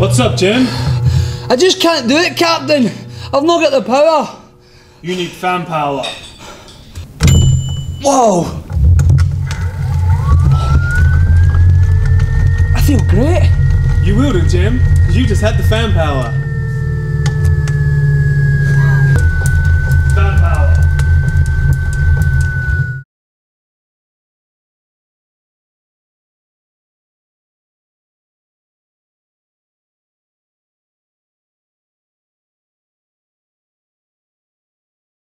What's up, Jim? I just can't do it, Captain. I've not got the power. You need fan power. Whoa. I feel great. You will do, Jim, because you just had the fan power.